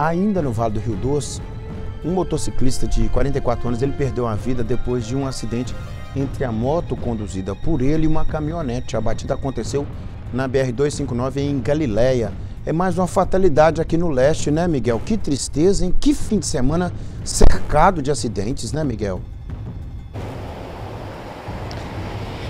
Ainda no Vale do Rio Doce, um motociclista de 44 anos ele perdeu a vida depois de um acidente entre a moto conduzida por ele e uma caminhonete. A batida aconteceu na BR-259 em Galiléia. É mais uma fatalidade aqui no leste, né, Miguel? Que tristeza, hein? Que fim de semana cercado de acidentes, né, Miguel?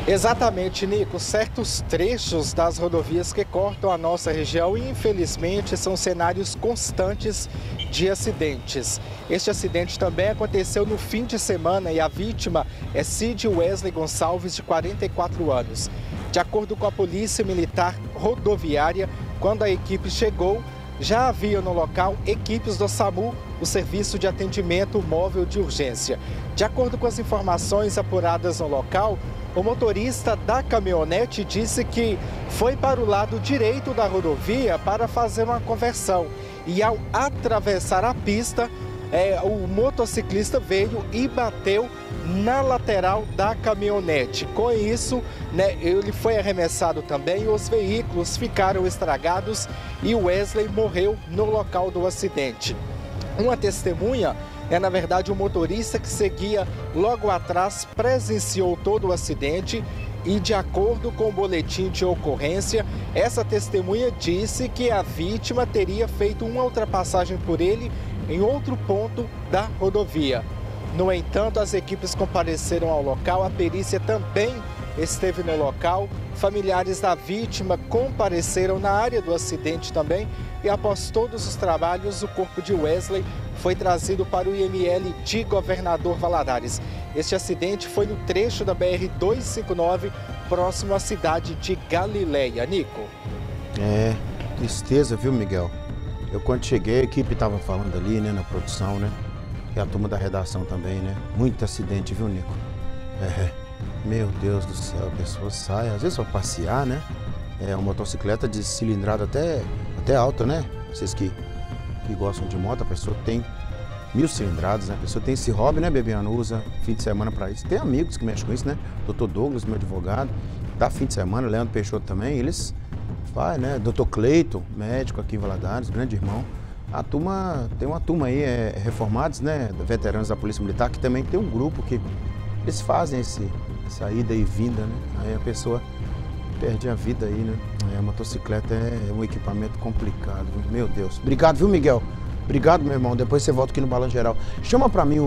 Exatamente, Nico. Certos trechos das rodovias que cortam a nossa região, infelizmente, são cenários constantes de acidentes. Este acidente também aconteceu no fim de semana e a vítima é Cid Wesley Gonçalves, de 44 anos. De acordo com a Polícia Militar Rodoviária, quando a equipe chegou, já havia no local equipes do SAMU, o Serviço de Atendimento Móvel de Urgência. De acordo com as informações apuradas no local, o motorista da caminhonete disse que foi para o lado direito da rodovia para fazer uma conversão e ao atravessar a pista, é, o motociclista veio e bateu na lateral da caminhonete. Com isso, né, ele foi arremessado também, os veículos ficaram estragados e Wesley morreu no local do acidente. Uma testemunha é na verdade o um motorista que seguia logo atrás presenciou todo o acidente e de acordo com o boletim de ocorrência, essa testemunha disse que a vítima teria feito uma ultrapassagem por ele em outro ponto da rodovia. No entanto, as equipes compareceram ao local, a perícia também esteve no local, familiares da vítima compareceram na área do acidente também e após todos os trabalhos, o corpo de Wesley foi trazido para o IML de Governador Valadares. Este acidente foi no trecho da BR-259, próximo à cidade de Galileia. Nico. É, tristeza, viu, Miguel? Eu quando cheguei, a equipe estava falando ali, né, na produção, né? E a turma da redação também, né? Muito acidente, viu, Nico? É, meu Deus do céu, a pessoa sai, às vezes para passear, né? É uma motocicleta de cilindrada até, até alta, né? Vocês que que gostam de moto, a pessoa tem mil cilindradas, né? a pessoa tem esse hobby, né, Bebiano? Usa fim de semana para isso. Tem amigos que mexem com isso, né? Doutor Douglas, meu advogado, dá fim de semana, Leandro Peixoto também, eles fazem, né? Doutor Cleiton, médico aqui em Valadares, grande irmão. A turma, tem uma turma aí, é, reformados, né, veteranos da Polícia Militar, que também tem um grupo que eles fazem esse, essa ida e vinda, né? Aí a pessoa perde a vida aí, né? É, a motocicleta é um equipamento complicado, meu Deus. Obrigado, viu, Miguel? Obrigado, meu irmão. Depois você volta aqui no Balanço Geral. Chama pra mim o